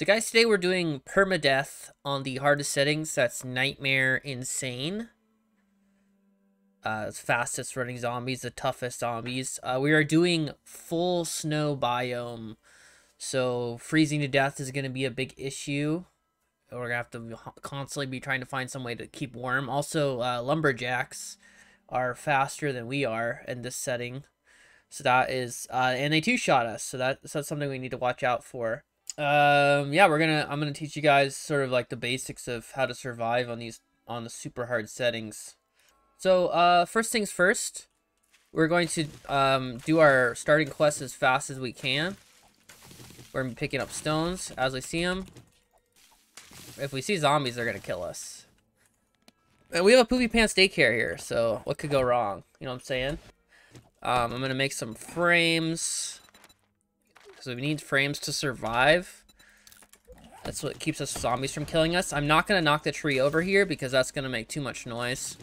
So guys, today we're doing permadeath on the hardest settings. That's Nightmare Insane. Uh, fastest running zombies, the toughest zombies. Uh, we are doing full snow biome. So freezing to death is going to be a big issue. We're going to have to constantly be trying to find some way to keep warm. Also, uh, lumberjacks are faster than we are in this setting. So that is, uh, and they two-shot us. So that, so that's something we need to watch out for um yeah we're gonna i'm gonna teach you guys sort of like the basics of how to survive on these on the super hard settings. So uh first things first we're going to um do our starting quest as fast as we can. We're gonna be picking up stones as we see them if we see zombies they're gonna kill us. And we have a poopy pants daycare here so what could go wrong? You know what i'm saying? Um i'm gonna make some frames because we need frames to survive. That's what keeps us zombies from killing us. I'm not going to knock the tree over here because that's going to make too much noise.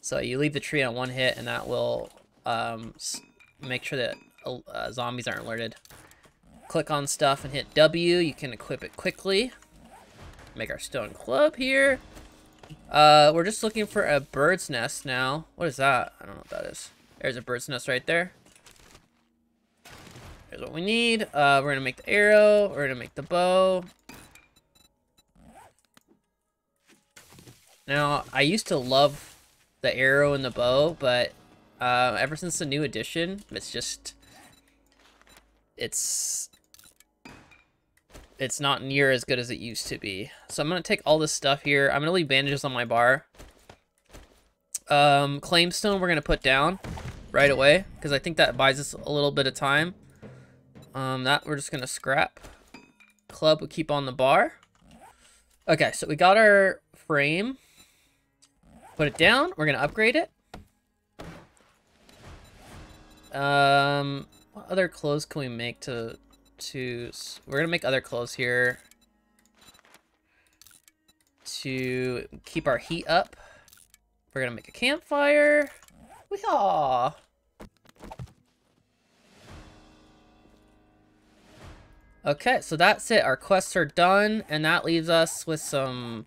So you leave the tree on one hit and that will um, make sure that uh, zombies aren't alerted. Click on stuff and hit W. You can equip it quickly. Make our stone club here. Uh, we're just looking for a bird's nest now. What is that? I don't know what that is. There's a bird's nest right there. Here's what we need. Uh, we're gonna make the arrow. We're gonna make the bow. Now, I used to love the arrow and the bow, but uh, ever since the new edition, it's just... It's... It's not near as good as it used to be. So I'm to take all this stuff here. I'm to leave bandages on my bar. Um, claimstone we're to put down right away, because I think that buys us a little bit of time. Um, that we're just gonna scrap. Club we keep on the bar. Okay, so we got our frame. Put it down. We're gonna upgrade it. Um, what other clothes can we make to to? We're gonna make other clothes here to keep our heat up. We're gonna make a campfire. We Weehaw! Okay, so that's it. Our quests are done, and that leaves us with some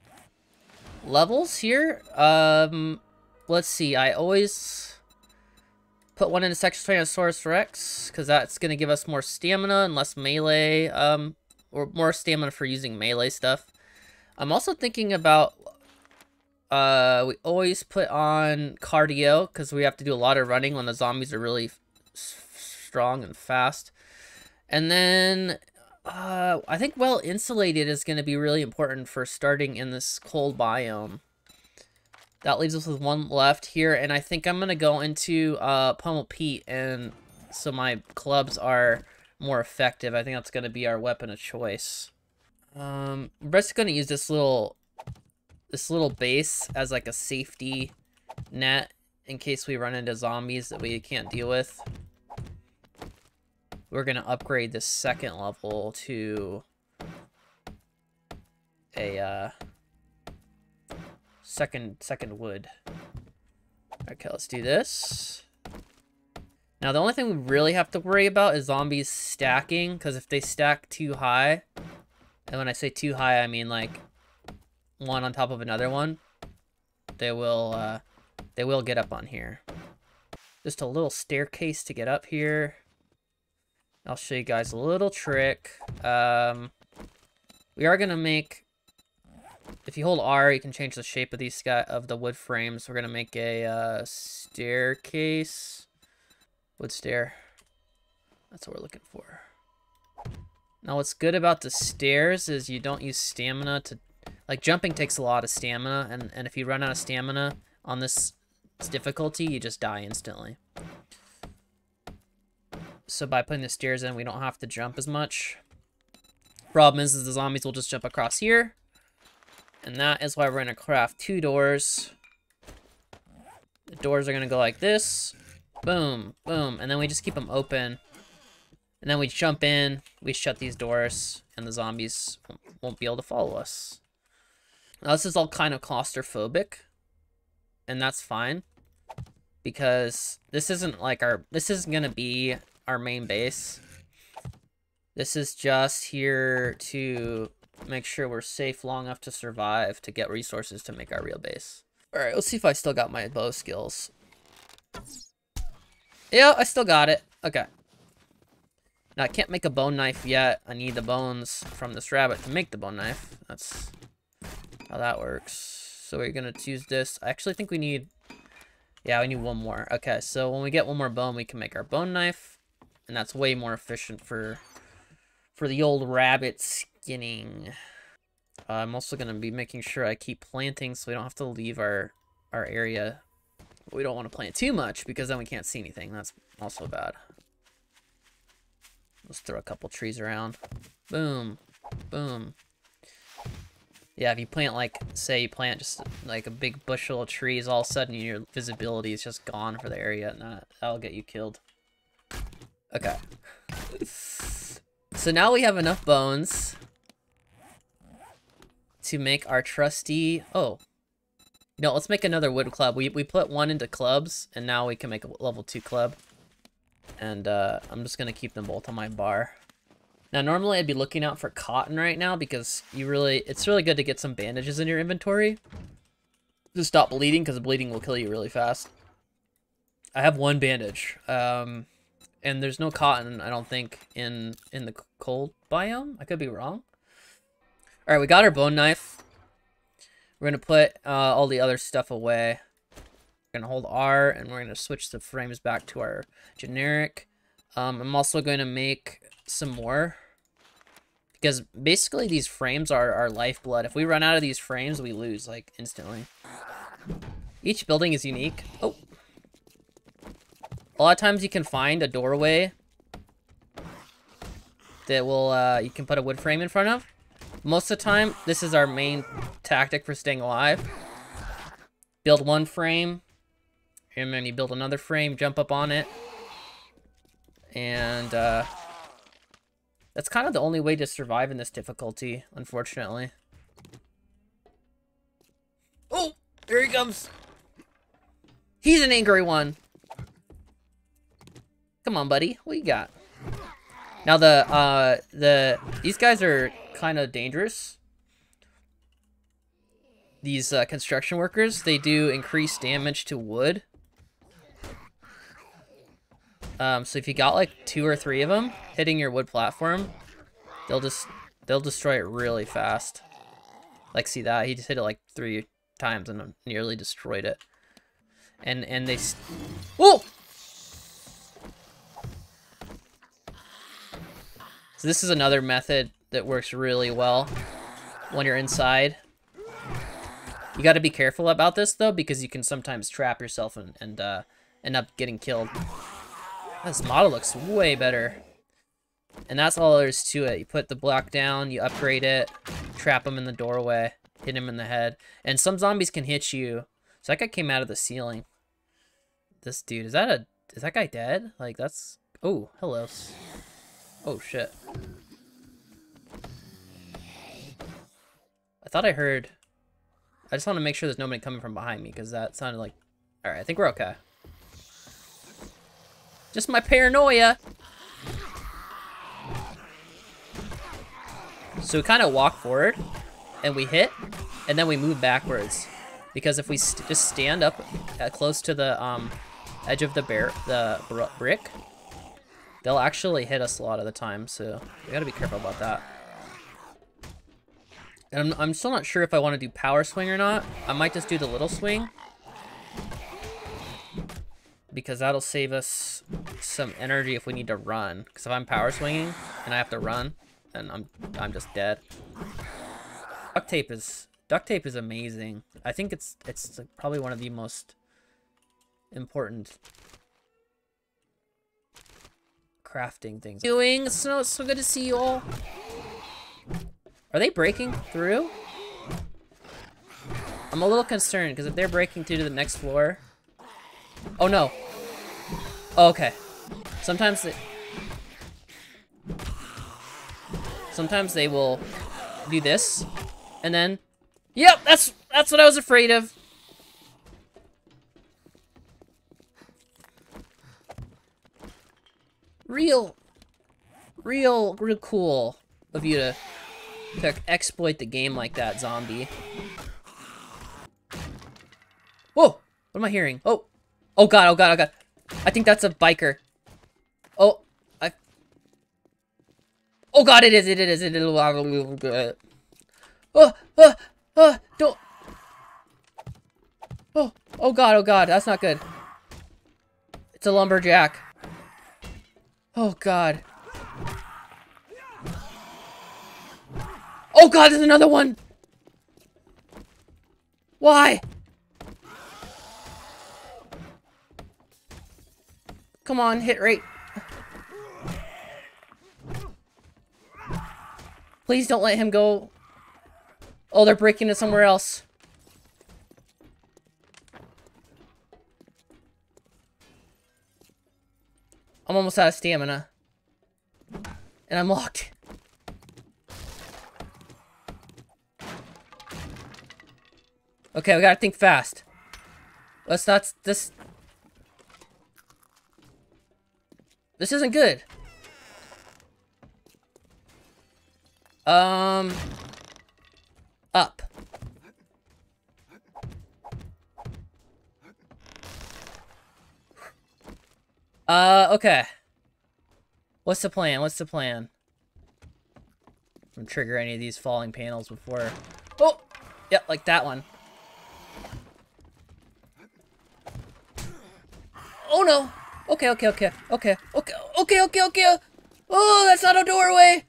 levels here. Um, let's see. I always put one in into Sexual Tyrannosaurus Rex, because that's going to give us more stamina and less melee, um, or more stamina for using melee stuff. I'm also thinking about, uh, we always put on cardio, because we have to do a lot of running when the zombies are really strong and fast. And then uh, I think well insulated is going to be really important for starting in this cold biome. That leaves us with one left here, and I think I'm going to go into uh, Pummel Pete, and so my clubs are more effective. I think that's going to be our weapon of choice. Um, we're just going to use this little, this little base as like a safety net in case we run into zombies that we can't deal with we're going to upgrade the second level to a uh, second second wood. Okay, let's do this. Now, the only thing we really have to worry about is zombies stacking, because if they stack too high, and when I say too high, I mean like one on top of another one, they will uh, they will get up on here. Just a little staircase to get up here. I'll show you guys a little trick. Um, we are to make... If you hold R, you can change the shape of these of the wood frames. We're to make a uh, staircase. Wood stair. That's what we're looking for. Now, what's good about the stairs is you don't use stamina to... Like, jumping takes a lot of stamina, and, and if you run out of stamina on this difficulty, you just die instantly. So by putting the stairs in, we don't have to jump as much. Problem is, is the zombies will just jump across here. And that is why we're going to craft two doors. The doors are going to go like this. Boom, boom. And then we just keep them open. And then we jump in, we shut these doors, and the zombies won't be able to follow us. Now, this is all kind of claustrophobic. And that's fine. Because this isn't like our... This isn't going to be our main base. This is just here to make sure we're safe long enough to survive to get resources to make our real base. Alright, let's see if I still got my bow skills. Yeah, I still got it. Okay. Now, I can't make a bone knife yet. I need the bones from this rabbit to make the bone knife. That's how that works. So we're going to use this. I actually think we need... Yeah, we need one more. Okay, so when we get one more bone, we can make our bone knife. And that's way more efficient for for the old rabbit skinning. Uh, I'm also going to be making sure I keep planting so we don't have to leave our, our area. We don't want to plant too much because then we can't see anything. That's also bad. Let's throw a couple trees around. Boom. Boom. Yeah, if you plant, like, say you plant just, like, a big bushel of trees, all of a sudden your visibility is just gone for the area, and that, that'll get you killed. Okay. So now we have enough bones to make our trusty... Oh. No, let's make another wood club. We, we put one into clubs, and now we can make a level 2 club. And uh, I'm just going to keep them both on my bar. Now, normally I'd be looking out for cotton right now because you really, it's really good to get some bandages in your inventory. To stop bleeding, because bleeding will kill you really fast. I have one bandage. Um, and there's no cotton, I don't think, in in the cold biome. I could be wrong. All right, we got our bone knife. We're gonna put uh, all the other stuff away. We're gonna hold R, and we're gonna switch the frames back to our generic. Um, I'm also going to make some more. Because basically these frames are our lifeblood. If we run out of these frames, we lose, like, instantly. Each building is unique. Oh, a lot of times you can find a doorway that will, uh, you can put a wood frame in front of. Most of the time, this is our main tactic for staying alive. Build one frame, and then you build another frame, jump up on it. And, uh, that's kind of the only way to survive in this difficulty, unfortunately. Oh, here he comes. He's an angry one. Come on, buddy. What you got? Now the uh the these guys are kind of dangerous. These uh, construction workers, they do increase damage to wood. Um, so if you got like two or three of them hitting your wood platform, they'll just they'll destroy it really fast. Like see that he just hit it like three times and nearly destroyed it. And and they. Oh! So this is another method that works really well when you're inside. You got to be careful about this, though, because you can sometimes trap yourself and, and uh, end up getting killed. This model looks way better. And that's all there is to it. You put the block down, you upgrade it, trap him in the doorway, hit him in the head. And some zombies can hit you. So that guy came out of the ceiling. This dude, is that a... Is that guy dead? Like, that's... Oh, hello. Oh, shit. I thought I heard... I just want to make sure there's nobody coming from behind me, because that sounded like... Alright, I think we're okay. Just my paranoia! So we kind of walk forward, and we hit, and then we move backwards. Because if we st just stand up uh, close to the um, edge of the bear, the br brick, They'll actually hit us a lot of the time, so we gotta be careful about that. And I'm, I'm still not sure if I want to do power swing or not. I might just do the little swing. Because that'll save us some energy if we need to run. Because if I'm power swinging and I have to run, then I'm I'm just dead. Duct tape is duct tape is amazing. I think it's it's probably one of the most important crafting things. Doing so so good to see you all. Are they breaking through? I'm a little concerned because if they're breaking through to the next floor. Oh no. Oh, okay. Sometimes they Sometimes they will do this and then Yep, that's that's what I was afraid of. Real, real, real cool of you to to exploit the game like that, zombie. Whoa! What am I hearing? Oh! Oh god, oh god, oh god. I think that's a biker. Oh, I... Oh god, it is, it is, it is. Oh, oh, oh, don't... Oh, oh god, oh god, that's not good. It's a lumberjack. Oh god. Oh god, there's another one! Why? Come on, hit rate. Please don't let him go. Oh, they're breaking it somewhere else. I'm almost out of stamina. And I'm locked. Okay, we gotta think fast. Let's not... This... This isn't good. Um... Up. Uh, okay. What's the plan? What's the plan? I'm trigger any of these falling panels before. Oh! Yep, like that one. Oh no! Okay, okay, okay, okay, okay, okay, okay, okay. Oh, that's not a doorway.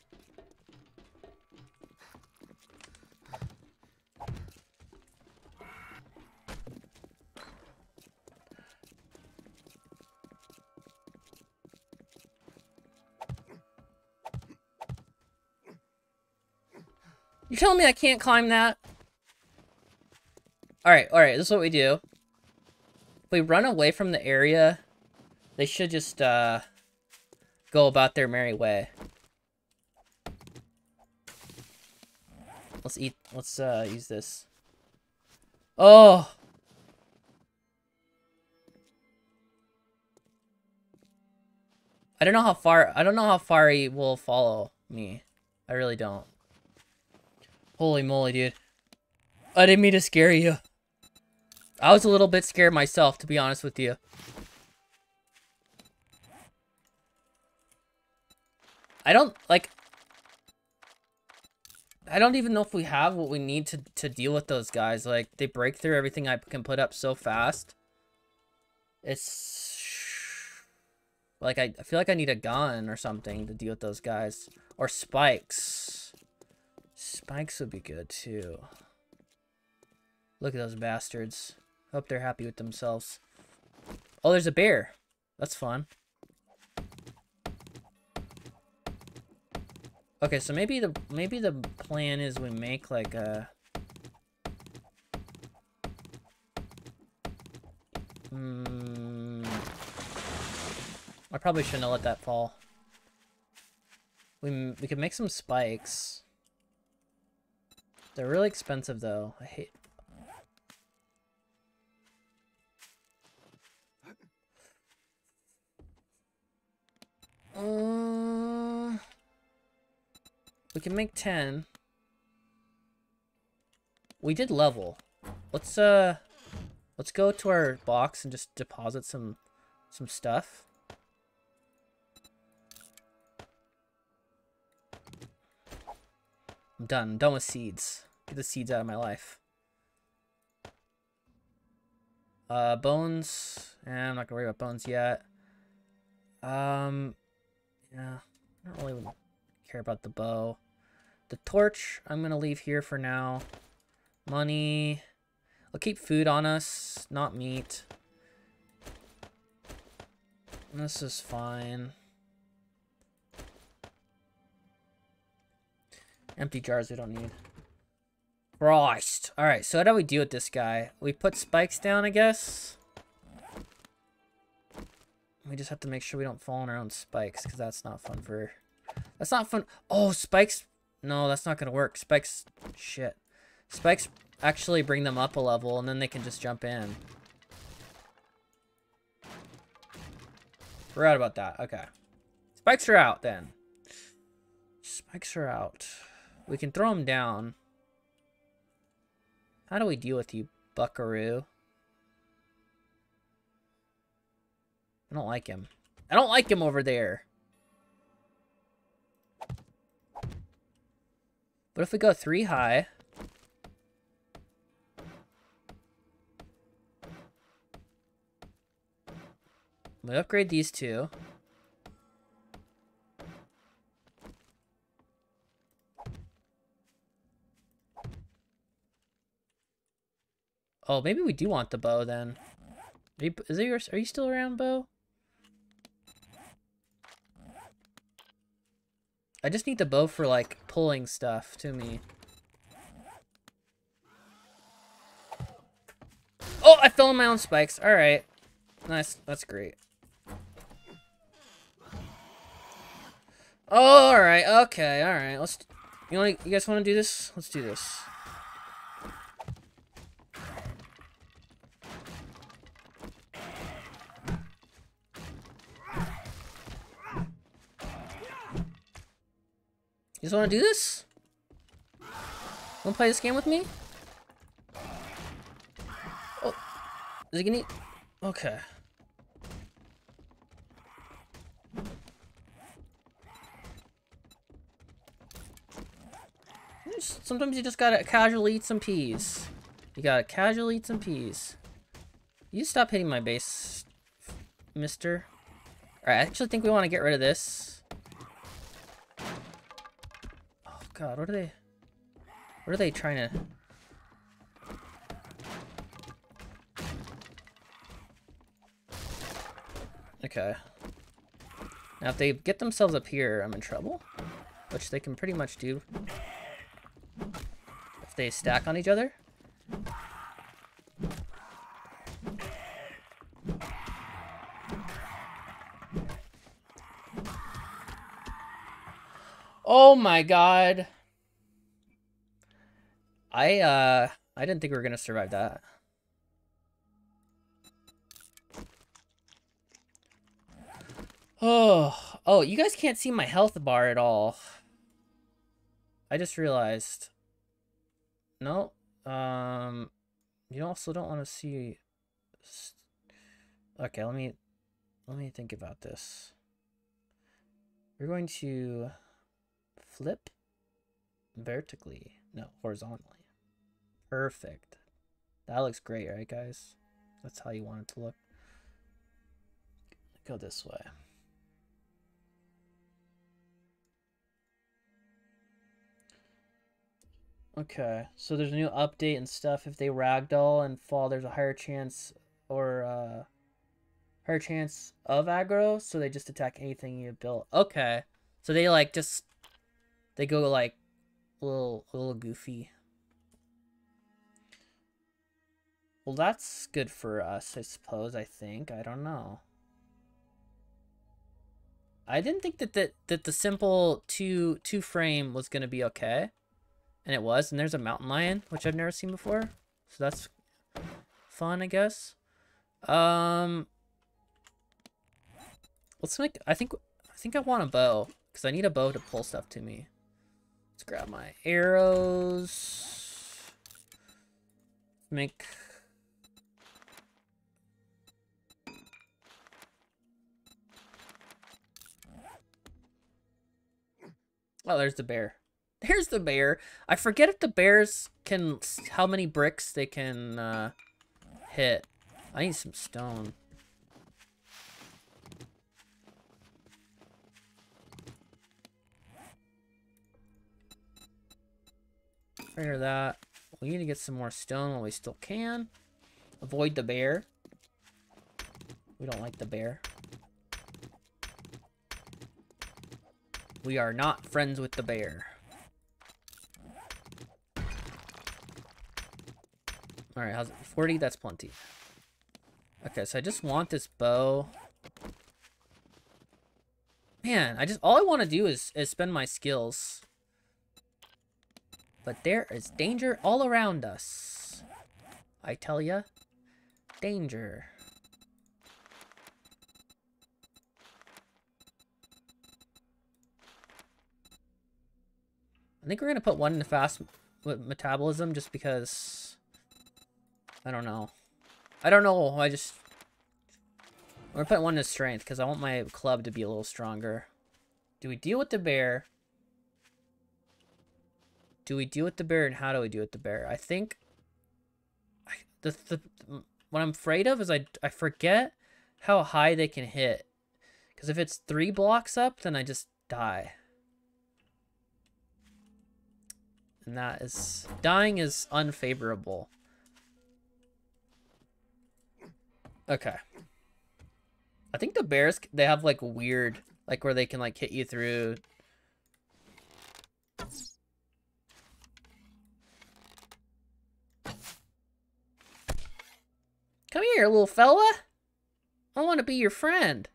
You telling me I can't climb that? Alright, alright, this is what we do. If we run away from the area, they should just, uh, go about their merry way. Let's eat, let's, uh, use this. Oh! I don't know how far, I don't know how far he will follow me. I really don't. Holy moly, dude. I didn't mean to scare you. I was a little bit scared myself, to be honest with you. I don't, like... I don't even know if we have what we need to, to deal with those guys. Like, they break through everything I can put up so fast. It's... Like, I, I feel like I need a gun or something to deal with those guys. Or spikes. Spikes would be good, too. Look at those bastards. Hope they're happy with themselves. Oh, there's a bear. That's fun. Okay, so maybe the maybe the plan is we make like a Hmm. I probably shouldn't have let that fall. We we could make some spikes. They're really expensive though. I hate Uh, we can make 10. We did level. Let's, uh, let's go to our box and just deposit some, some stuff. I'm done. I'm done with seeds. Get the seeds out of my life. Uh, bones. Eh, I'm not gonna worry about bones yet. Um, yeah, I don't really care about the bow. The torch, I'm to leave here for now. Money. I'll keep food on us, not meat. This is fine. Empty jars we don't need. Christ. Alright, so how do we deal with this guy? We put spikes down, I guess? We just have to make sure we don't fall on our own spikes, because that's not fun for... That's not fun. Oh, spikes... No, that's not going to work. Spikes... Shit. Spikes actually bring them up a level, and then they can just jump in. Forgot about that. Okay. Spikes are out, then. Spikes are out. We can throw him down. How do we deal with you, buckaroo? I don't like him. I don't like him over there. What if we go three high? We upgrade these two. Oh, maybe we do want the bow then. Are you, is yours? Are you still around, bow? I just need the bow for like pulling stuff to me. Oh, I fell on my own spikes. All right. Nice. That's great. Oh, all right. Okay. All right. Let's. You want? You guys want to do this? Let's do this. Just want to do this? Want to play this game with me? Oh, is he gonna? Eat? Okay. Sometimes you just gotta casually eat some peas. You gotta casually eat some peas. You stop hitting my base, mister. Alright, I actually think we want to get rid of this. God, what are they... What are they trying to... Okay. Now, if they get themselves up here, I'm in trouble. Which they can pretty much do. If they stack on each other. Oh my god. I, uh, I didn't think we were gonna survive that. Oh, oh, you guys can't see my health bar at all. I just realized. No, um, you also don't want to see. Okay, let me, let me think about this. We're going to flip vertically, no, horizontally. Perfect. That looks great, right, guys? That's how you want it to look. Go this way. Okay, so there's a new update and stuff. If they ragdoll and fall, there's a higher chance or uh, higher chance of aggro, so they just attack anything you built. Okay, so they like just they go like a little, a little goofy. Well, that's good for us, I suppose, I think. I don't know. I didn't think that the, that the simple two two frame was going to be okay. And it was. And there's a mountain lion, which I've never seen before. So that's fun, I guess. Um, let's make, I think, I think I want a bow. Because I need a bow to pull stuff to me. Let's grab my arrows. Let's make... Oh, there's the bear. There's the bear. I forget if the bears can... How many bricks they can uh, hit. I need some stone. Figure that. We need to get some more stone while we still can. Avoid the bear. We don't like the bear. We are not friends with the bear. Alright, how's it? 40? That's plenty. Okay, so I just want this bow. Man, I just all I want to do is, is spend my skills. But there is danger all around us. I tell ya. Danger. I think we're gonna put one in the fast metabolism just because. I don't know. I don't know. I just. We're putting one in strength because I want my club to be a little stronger. Do we deal with the bear? Do we deal with the bear and how do we deal with the bear? I think I, the, the what I'm afraid of is I, I forget how high they can hit. Because if it's three blocks up, then I just die. And that is... Dying is unfavorable. Okay. I think the bears, they have like weird, like where they can like hit you through Come here, little fella. I want to be your friend.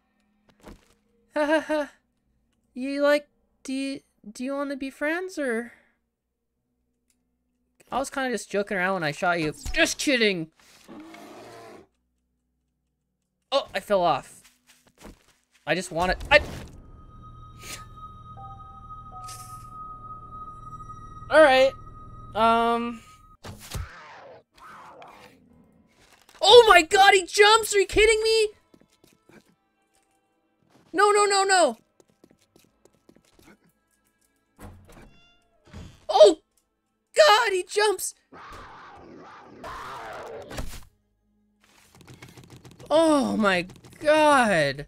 Ha ha ha. You like, do you, do you want to be friends or? I was kind of just joking around when I shot you. Just kidding. Oh, I fell off. I just want it. I. All right. Um. Oh my god, he jumps! Are you kidding me? No, no, no, no! Jumps! Oh my god!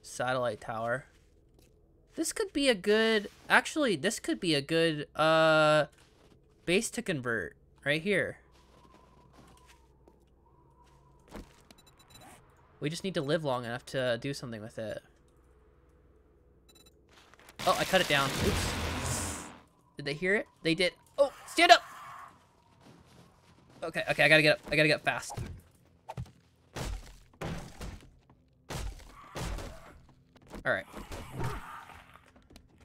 Satellite tower. This could be a good... Actually, this could be a good, uh... Base to convert, right here. We just need to live long enough to do something with it. Oh, I cut it down. Oops. Did they hear it? They did. Oh, stand up! Okay, okay, I gotta get up. I gotta get up fast. Alright.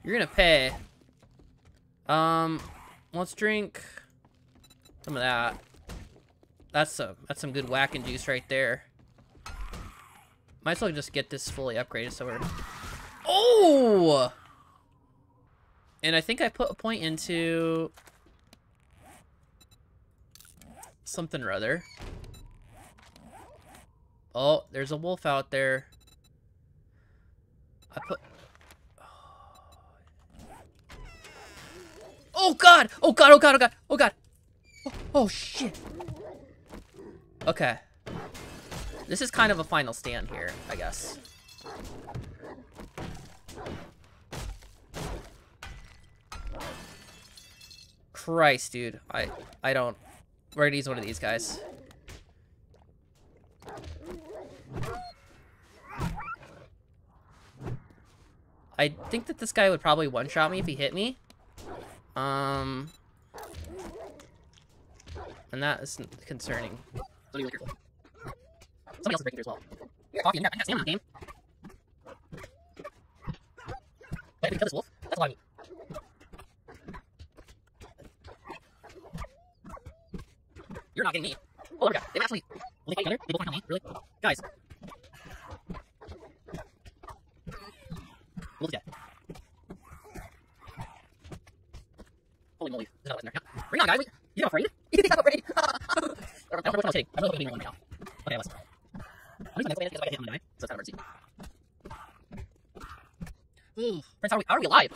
You're gonna pay. Um, Let's drink some of that. That's a that's some good whacking juice right there. Might as well just get this fully upgraded so we're Oh and I think I put a point into something or other. Oh, there's a wolf out there. I put Oh god! Oh god, oh god, oh god, oh god! Oh, oh shit! Okay. This is kind of a final stand here, I guess. Christ, dude. I I don't... We're gonna use one of these guys. I think that this guy would probably one-shot me if he hit me. Um, and that is concerning. Somebody else is breaking through as well. Coffee, I got stamina game. Wait, we kill this wolf? That's a lot of meat. You're not getting me. Oh, at They actually. Will they fight other? They both want to me? Really? Guys. Wolf's dead. Holy moly. There's not in there. Yeah. Bring on, guys. Wait. You not afraid? You think I'm afraid? I don't know which one I was hitting. I don't know if I'm hitting one right now. Okay, was. I'm using my next because if I get hit, I'm gonna die. So it's of emergency. Ooh. Prince, how are we, how are we alive?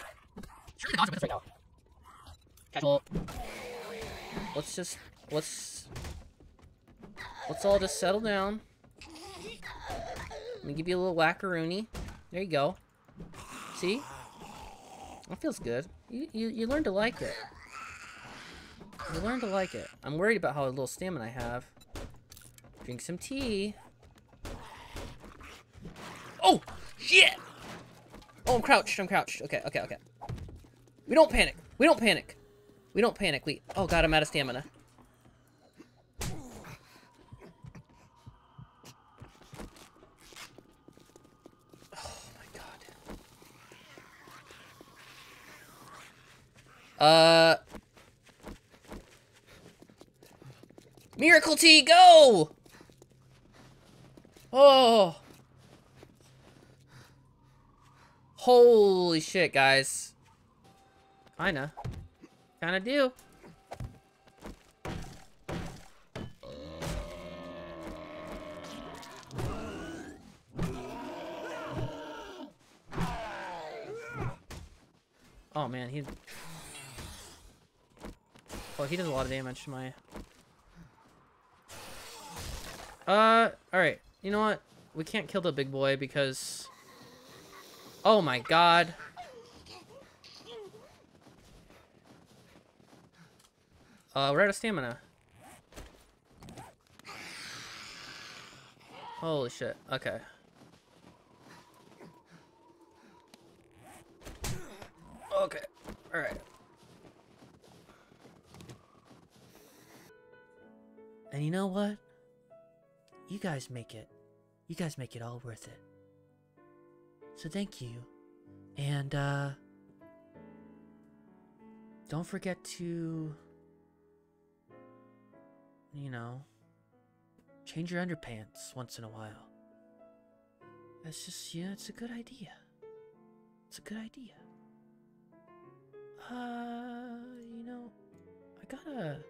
Surely the gods are with us right now. Casual. Let's just, let's, let's all just settle down. Let me give you a little wackaroony. There you go. See? That feels good. You, you, you learn to like it. You learn to like it. I'm worried about how little stamina I have. Drink some tea. Oh! Shit! Oh, I'm crouched. I'm crouched. Okay, okay, okay. We don't panic. We don't panic. We don't panic. We... Oh, God, I'm out of stamina. Uh. Miracle Tea, go! Oh. Holy shit, guys. Kinda. Kinda do. Oh man, he. Oh, he does a lot of damage to my. Uh, alright. You know what? We can't kill the big boy because... Oh my god. Uh, we're out of stamina. Holy shit. Okay. Okay. Alright. And you know what? You guys make it. You guys make it all worth it. So thank you. And, uh... Don't forget to... You know... Change your underpants once in a while. That's just, yeah, it's a good idea. It's a good idea. Uh, you know, I gotta...